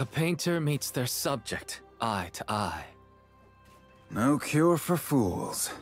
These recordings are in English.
A painter meets their subject, eye to eye. No cure for fools.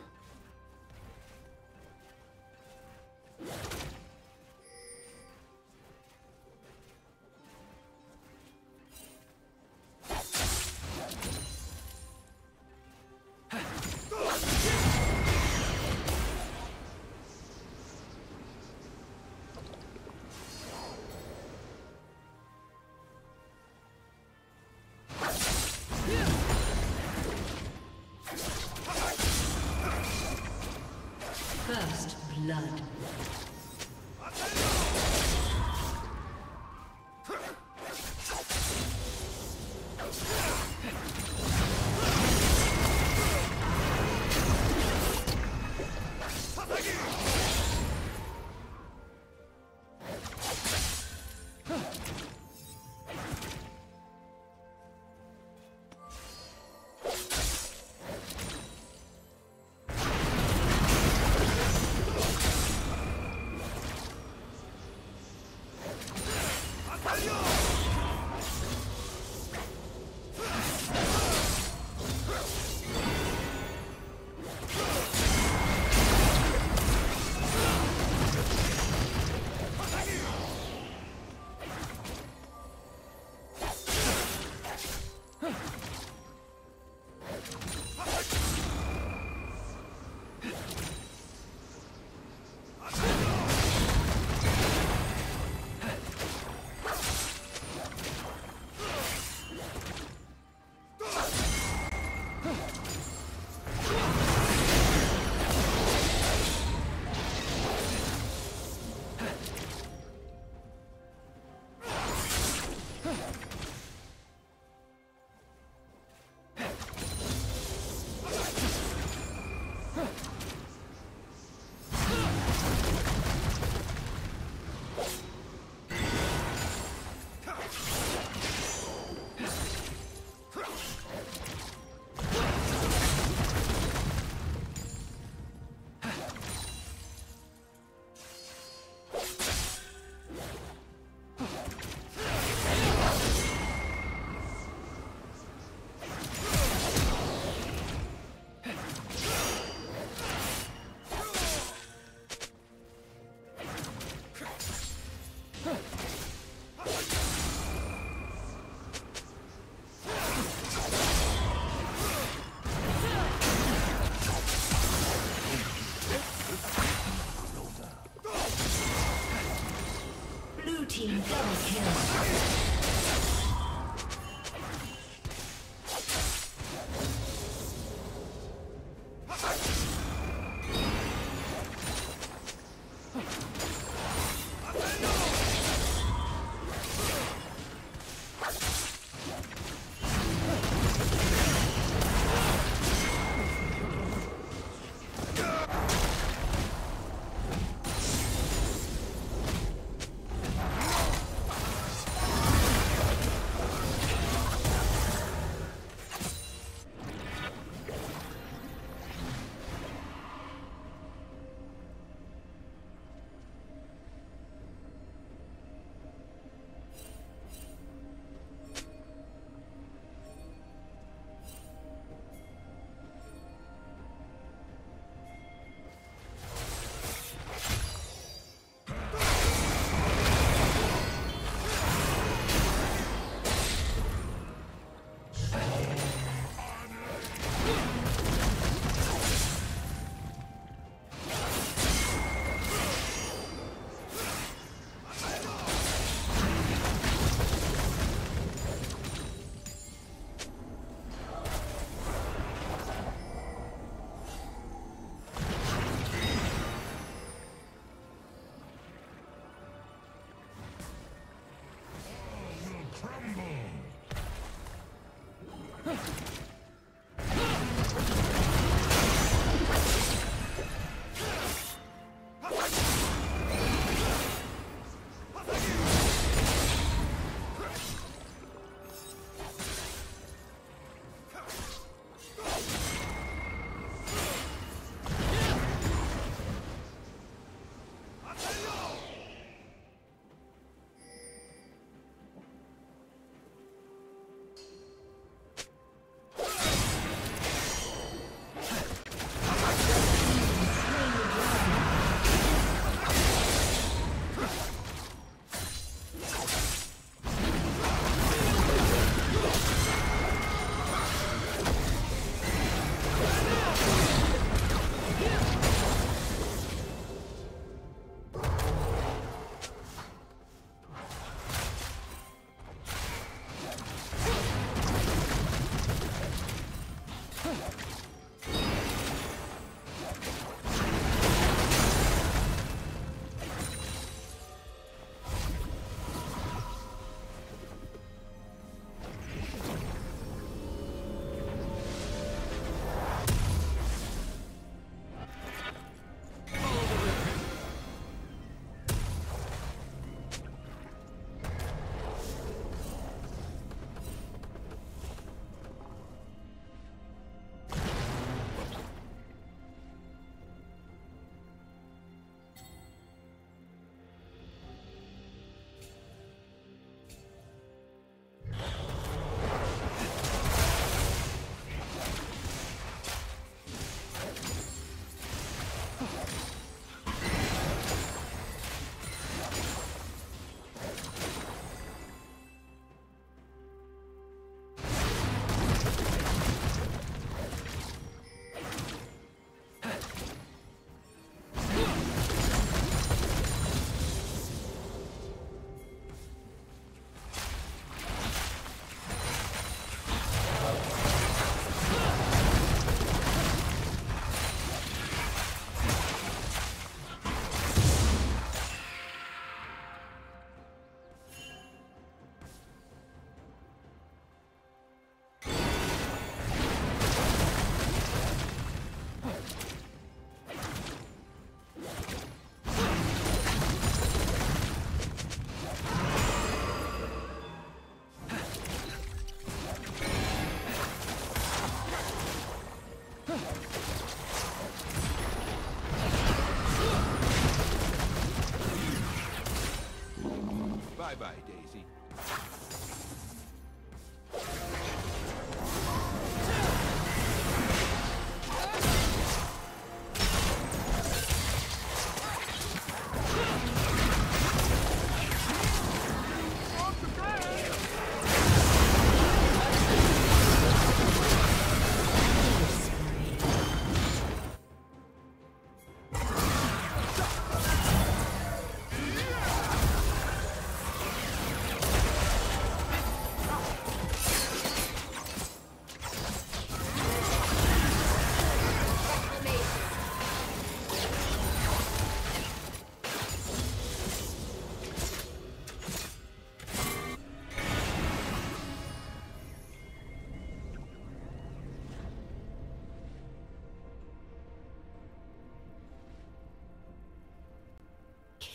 Ugh.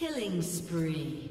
Killing spree.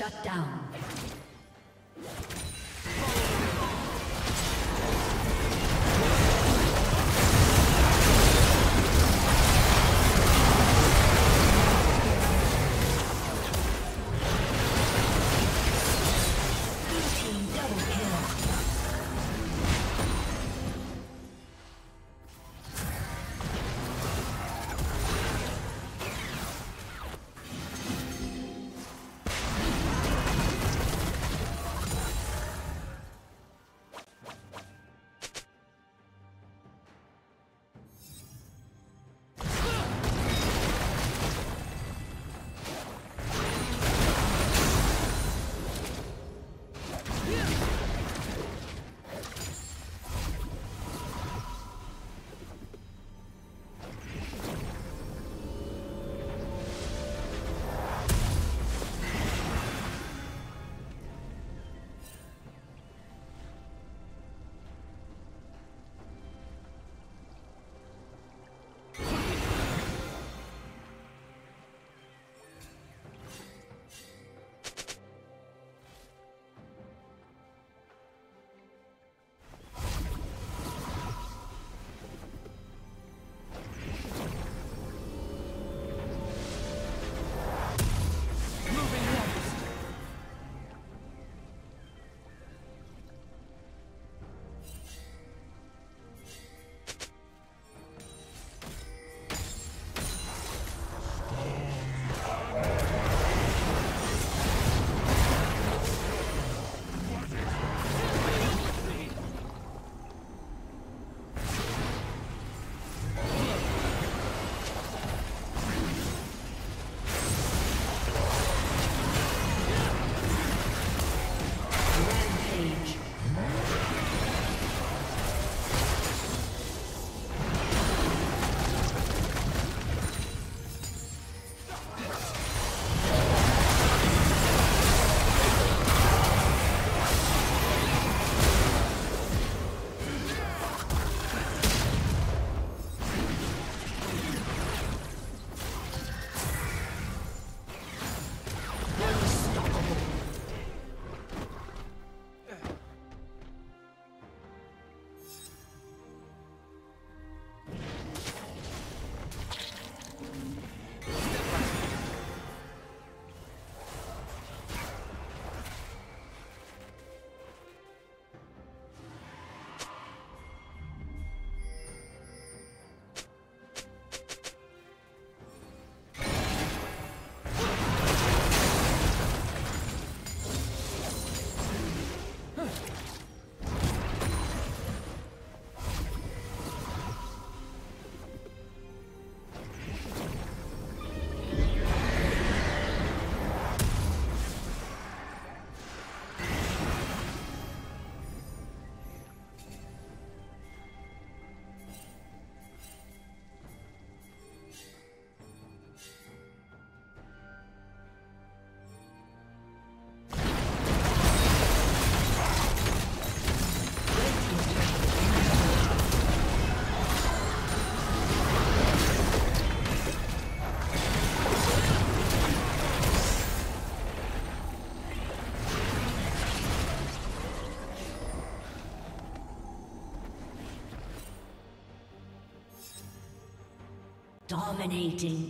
Shut down. Dominating.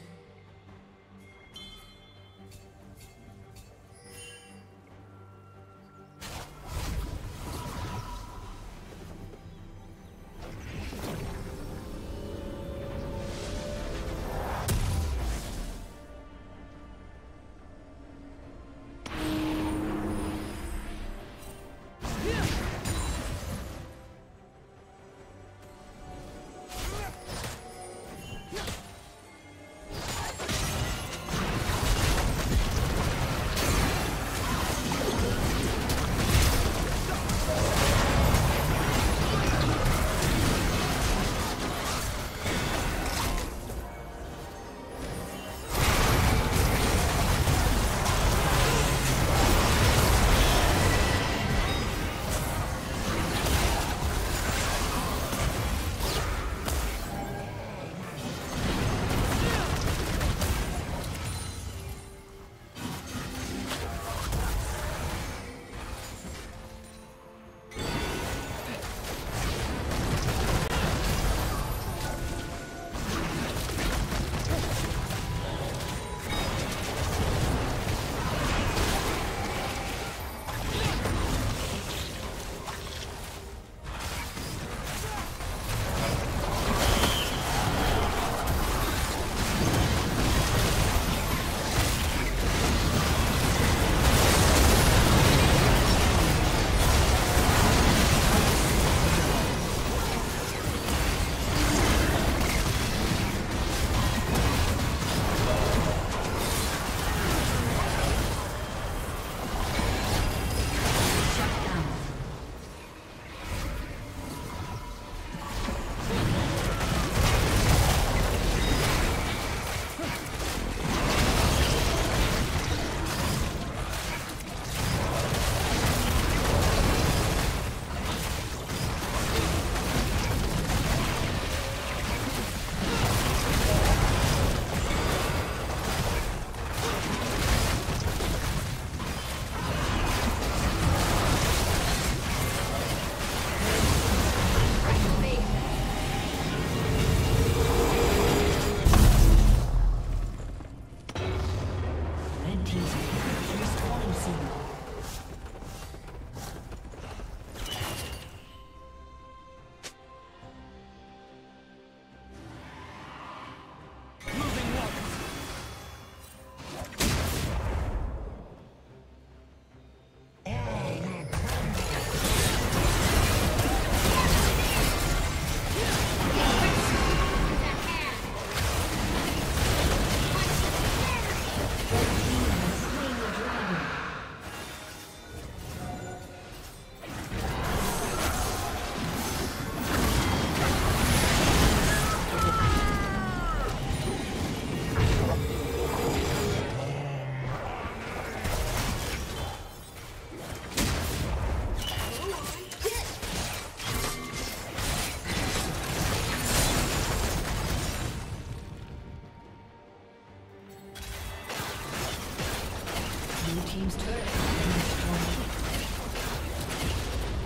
Team's turret.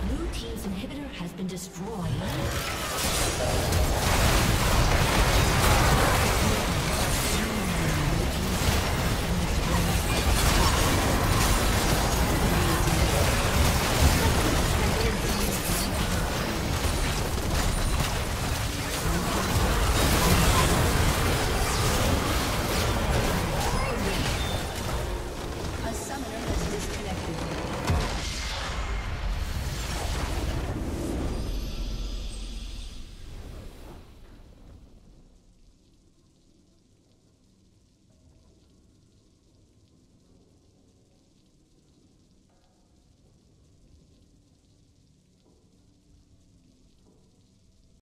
Blue team's inhibitor has been destroyed.